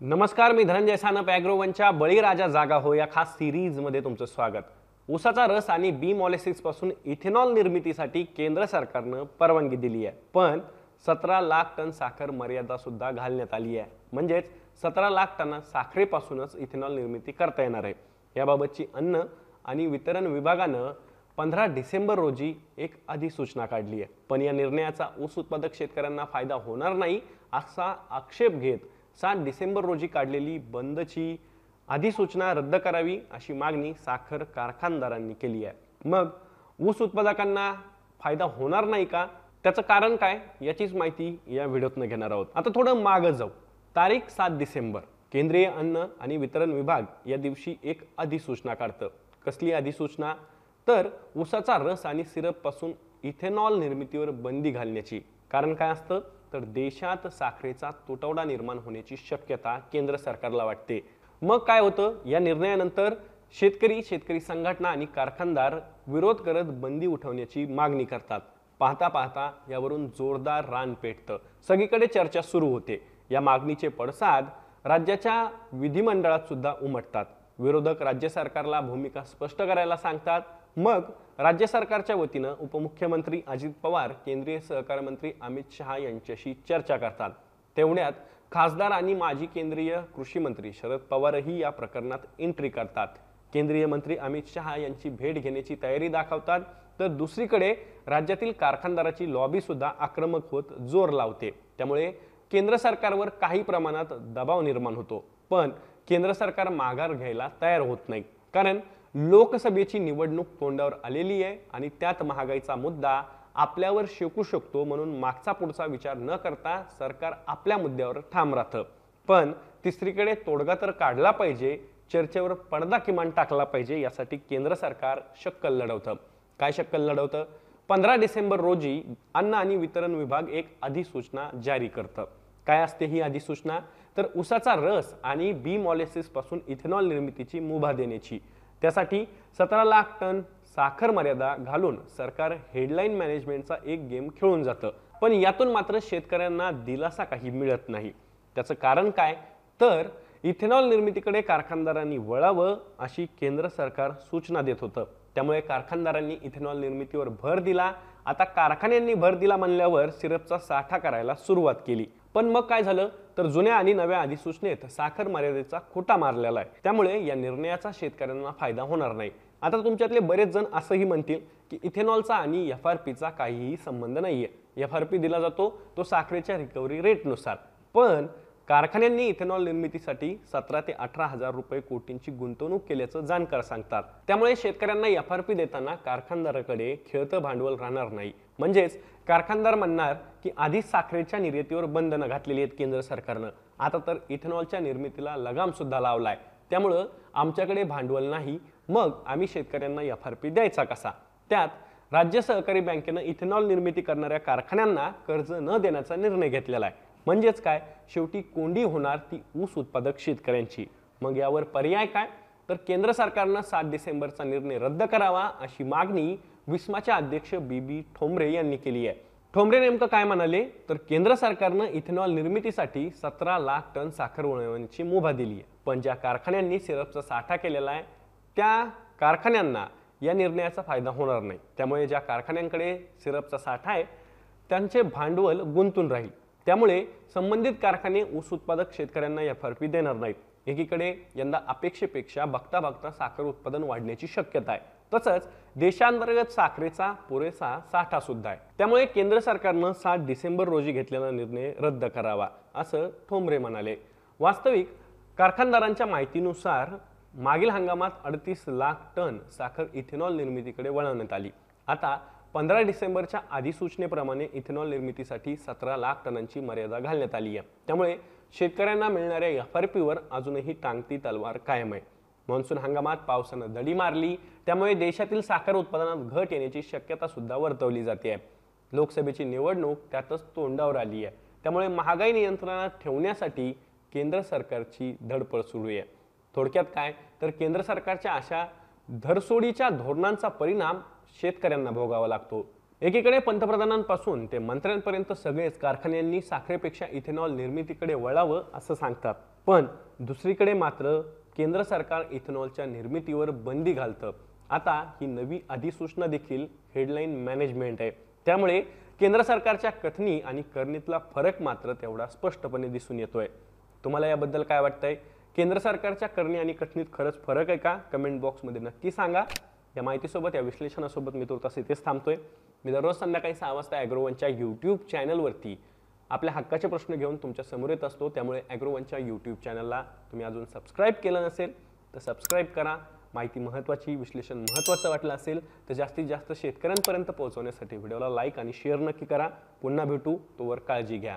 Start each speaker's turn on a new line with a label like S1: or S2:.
S1: नमस्कार मी धनंजय सानप ॲग्रोवनच्या बळीराजा जागा हो या खास सिरीजमध्ये तुमचं स्वागत. ऊसाचा रस आणि बी मॉलेसिसपासून इथेनॉल निर्मितीसाठी केंद्र सरकारनं परवानगी दिली आहे. पण सतरा लाख टन साखर मर्यादा सुद्धा घालण्यात आली आहे. म्हणजेच सतरा लाख टन साखरेपासूनच इथेनॉल निर्मिती करता येणार आहे. याबाबतची अन्न आणि वितरण विभागानं पंधरा डिसेंबर रोजी एक अधिसूचना काढली आहे. पण या निर्णयाचा ऊस उत्पादक शेतकऱ्यांना फायदा होणार नाही असा आक्षेप घेत सात डिसेंबर रोजी काढलेली बंदची अधिसूचना रद्द करावी अशी मागणी साखर कारखानदारांनी केली आहे. मग ऊस उत्पादकांना फायदा होणार नाही का? त्याचं कारण काय? याचीच माहिती या व्हिडिओतनं घेणार आहोत. आता थोडं मागं जाऊ. तारीख सात डिसेंबर. केंद्रीय अन्न आणि वितरण विभाग या दिवशी एक अधिसूचना काढतं. कसली अधिसूचना? तर ऊसाचा रस आणि सिरपपासून इथेनॉल निर्मितीवर बंदी घालण्याची. कारण काय असतं? तर देशात साखरेचा तुटवडा निर्माण होण्याची शक्यता केंद्र सरकारला वाटते. मग काय होतं? या निर्णयानंतर शेतकरी शेतकरी संघटना आणि कारखानदार विरोध करत बंदी उठवण्याची मागणी करतात. पाहता पाहता यावरून जोरदार रान पेटतं. सगळीकडे चर्चा सुरू होते. या मागणीचे पडसाद राज्याच्या विधिमंडळात सुद्धा उमटतात. विरोधक राज्य सरकारला भूमिका स्पष्ट करायला सांगतात. मग राज्य सरकारच्या वतीनं उपमुख्यमंत्री अजित पवार केंद्रीय सहकार मंत्री अमित शहा यांच्याशी चर्चा करतात. तेवढ्यात खासदार आणि माजी केंद्रीय कृषी मंत्री शरद पवारही या प्रकरणात एंट्री करतात. केंद्रीय मंत्री अमित शहा यांची भेट घेण्याची तयारी दाखवतात तर दुसरीकडे राज्यातील कारखानदाराची लॉबी सुद्धा आक्रमक होत जोर लावते. त्यामुळे केंद्र सरकारवर काही प्रमाणात दबाव निर्माण होतो. पण केंद्र सरकार माघार घ्यायला तयार होत नाही. कारण लोकसभेची निवडणूक तोंडावर आलेली आहे आणि त्यात महागाईचा मुद्दा आपल्यावर शेकू शकतो म्हणून मागचा पुढचा विचार न करता सरकार आपल्या मुद्द्यावर ठाम राहतं. पण तिसरीकडे तोडगा तर काढला पाहिजे चर्चेवर पडदा किमान टाकला पाहिजे यासाठी केंद्र सरकार शक्कल लढवतं. काय शक्कल लढवतं? पंधरा डिसेंबर रोजी अन्न आणि वितरण विभाग एक अधिसूचना जारी करतं. काय असते ही अधिसूचना? तर उसाचा रस आणि बी मॉलेसिसपासून इथेनॉल निर्मितीची मुभा देण्याची. त्यासाठी सतरा लाख टन साखर मर्यादा घालून सरकार हेडलाईन मॅनेजमेंटचा एक गेम खेळून जातं. पण यातून मात्र शेतकऱ्यांना दिलासा काही मिळत नाही. त्याचं कारण काय? तर इथेनॉल निर्मितीकडे कारखानदारांनी वळावं अशी केंद्र सरकार सूचना देत होतं. त्यामुळे कारखानदारांनी इथेनॉल निर्मितीवर भर दिला आता कारखान्यांनी भर दिला म्हणल्यावर सिरपचा साठा करायला सुरुवात केली. पण मग काय झालं? तर जुन्या आणि नव्या अधिसूचनेत साखर मर्यादेचा खोटा मारलेला आहे. त्यामुळे या निर्णयाचा शेतकऱ्यांना फायदा होणार नाही. आता तुमच्यातले बरेच जण असंही म्हणतील की इथेनॉलचा आणि एफ आर पीचा काहीही संबंध नाहीये. एफ आर पी दिला जातो तो साखरेच्या रिकव्हरी रेटनुसार पण कारखान्यांनी इथेनॉल निर्मितीसाठी सतरा ते अठरा हजार रुपये कोटींची गुंतवणूक केल्याचं जाणकार सांगतात. त्यामुळे शेतकऱ्यांना एफ आर पी देताना कारखानदाराकडे खेळतं भांडवल राहणार नाही. म्हणजेच कारखानदार म्हणणार की आधीच साखरेच्या निर्यातीवर बंधनं घातलेली आहेत केंद्र सरकारनं. आता तर इथेनॉलच्या निर्मितीला लगाम सुद्धा लावलाय. त्यामुळं आमच्याकडे भांडवल नाही मग आम्ही शेतकऱ्यांना एफ आर पी द्यायचा कसा? त्यात राज्य सहकारी बँकेनं इथेनॉल निर्मिती करणाऱ्या कारखान्यांना कर्ज न देण्याचा निर्णय घेतलेला आहे. म्हणजेच काय? शेवटी कोंडी होणार ती ऊस उत्पादक शेतकऱ्यांची. मग यावर पर्याय काय? तर केंद्र सरकारनं सात डिसेंबरचा निर्णय रद्द करावा अशी मागणी विस्माच्या अध्यक्ष बी बी ठोंबरे यांनी केली आहे. ठोंबरे नेमकं काय म्हणाले? तर केंद्र सरकारनं इथेनॉल निर्मितीसाठी सतरा लाख टन साखर वळवण्याची मुभा दिली आहे. पण ज्या कारखान्यांनी सिरपचा साठा केलेला आहे त्या कारखान्यांना या निर्णयाचा फायदा होणार नाही. त्यामुळे ज्या कारखान्यांकडे सिरपचा साठा आहे त्यांचे भांडवल गुंतून राहील. त्यामुळे संबंधित कारखाने ऊस उत्पादक शेतकऱ्यांना एफ आर पी देणार नाहीत. एकीकडे यंदा अपेक्षेपेक्षा बघता बघता साखर उत्पादन वाढण्याची शक्यता आहे. तसंच देशांतर्गत साखरेचा पुरेसा साठा सुद्धा आहे. त्यामुळे केंद्र सरकारनं सात डिसेंबर रोजी घेतलेला निर्णय रद्द करावा असं ठोंबरे म्हणाले. वास्तविक कारखानदारांच्या माहितीनुसार मागील हंगामात अडतीस लाख टन साखर इथेनॉल निर्मितीकडे वळवण्यात आली. आता पंधरा डिसेंबरच्या अधिसूचनेप्रमाणे इथेनॉल निर्मितीसाठी सतरा लाख टनांची मर्यादा घालण्यात आली आहे. त्यामुळे शेतकऱ्यांना मिळणाऱ्या एफ आर पीवर अजूनही टांगती तलवार कायम आहे. मान्सून हंगामात पावसानं दडी मारली त्यामुळे देशातील साखर उत्पादनात घट येण्याची शक्यता सुद्धा वर्तवली जाते आहे. लोकसभेची निवडणूक त्यातच तोंडावर आली आहे. त्यामुळे महागाई नियंत्रणात ठेवण्यासाठी केंद्र सरकारची धडपड सुरू आहे. थोडक्यात काय? तर केंद्र सरकारच्या अशा धरसोडीच्या धोरणांचा परिणाम शेतकऱ्यांना भोगावा लागतो. एकीकडे पंतप्रधानांपासून ते मंत्र्यांपर्यंत सगळेच कारखान्यांनी साखरेपेक्षा इथेनॉल निर्मितीकडे वळावं असं सांगतात. पण दुसरीकडे मात्र केंद्र सरकार इथेनॉलच्या निर्मितीवर बंदी घालतं. आता ही नवी अधिसूचना देखील हेडलाईन मॅनेजमेंट आहे. त्यामुळे केंद्र सरकारच्या कथनी आणि करणीतला फरक मात्र तेवढा स्पष्टपणे दिसून येतोय. तुम्हाला याबद्दल काय वाटतंय? केंद्र सरकारच्या करणी आणि कथनीत खरंच फरक आहे का? कमेंट बॉक्समध्ये नक्की सांगा. या माहितीसोबत या विश्लेषणासोबत मी तुर्तास इथेच थांबतोय. मी दररोज संध्याकाळी सहा वाजता ॲग्रोवनच्या यूट्यूब चॅनलवरती आपल्या हक्काचे प्रश्न घेऊन तुमच्यासमोर येत असतो. त्यामुळे ॲग्रोवनच्या यूट्यूब चॅनलला तुम्ही अजून सबस्क्राईब केलं नसेल तर सबस्क्राईब करा. माहिती महत्त्वाची विश्लेषण महत्त्वाचं वाटलं असेल तर जास्तीत जास्त शेतकऱ्यांपर्यंत पोहोचवण्यासाठी व्हिडिओला लाईक आणि शेअर नक्की करा. पुन्हा भेटू. तोवर काळजी घ्या.